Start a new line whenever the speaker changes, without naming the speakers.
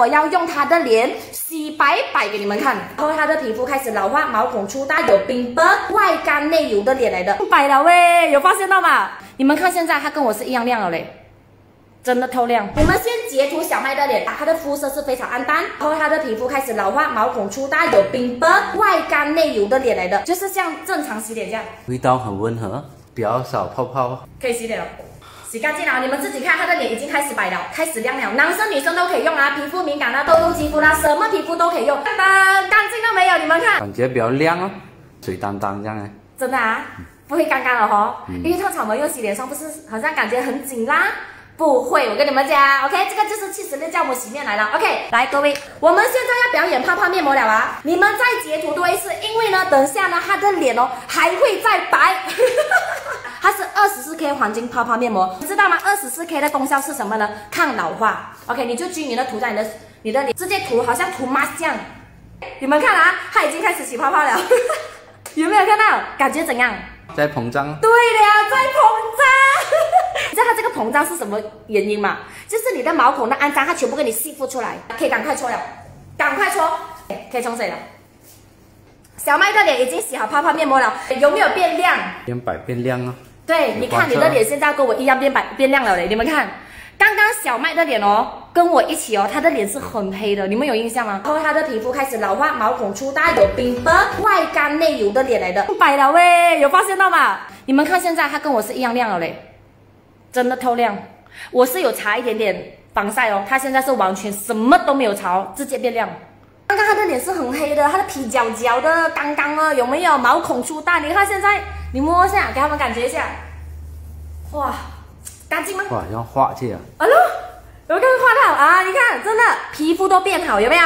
我要用他的脸洗白白给你们看，然后他的皮肤开始老化，毛孔粗大，有冰斑，外干内油的脸来的，白了喂，有发现到吗？你们看现在他跟我是一样亮了嘞。真的透亮。我们先截图小麦的脸，她的肤色是非常暗淡，然后她的皮肤开始老化，毛孔粗大，有冰斑，外干内油的脸来的，就是像正常洗脸这样，
味道很温和，比较少泡泡，
可以洗脸了。洗干净了，你们自己看，他的脸已经开始白了，开始亮了。男生女生都可以用啊，皮肤敏感的、痘痘肌肤啦，什么皮肤都可以用。当当，干净了没有？你们看，
感觉比较亮哦，水当当这样哎。
真的啊，不会干干了哈，因为通常我们用洗脸霜不是好像感觉很紧啦。不会，我跟你们讲，OK，这个就是七十六酵母洗面奶了，OK，来各位，我们现在要表演泡泡面膜了啊！你们再截图多一次，因为呢，等下呢，他的脸哦还会再白，K 黄金泡泡面膜，你知道吗？二十四 K 的功效是什么呢？抗老化，OK，你就均匀的涂在你的你的脸，直接涂，好像涂 mask 这样。你们看啊，它已经开始起泡泡了，有没有看到？感觉怎样？
在膨胀。
对了，在膨胀。你知道它这个膨胀是什么原因吗？就是你的毛孔的肮脏，它全部给你吸附出来，可以赶快搓了，赶快搓，可以冲水了。小麦的脸已经洗好泡泡面膜了，有没有变亮？
变白变亮啊！
对，你看你的脸现在跟我一样变白变亮了嘞，你们看，刚刚小麦的脸哦，跟我一起哦，他的脸是很黑的，你们有印象吗？然后他的皮肤开始老化，毛孔粗大，有冰斑，外干内油的脸来的，白了喂，有发现到吗？你们看现在他跟我是一样亮了嘞。真的透亮，我是有擦一点点防晒哦，她现在是完全什么都没有擦，直接变亮。刚刚他的脸是很黑的，他的皮焦焦的，刚刚啊有没有毛孔粗大？你看现在，你摸一下，给他们感觉一下，哇，干净吗？
哇，像化去啊！
啊喽，有没有看画到啊？你看，真的皮肤都变好，有没有？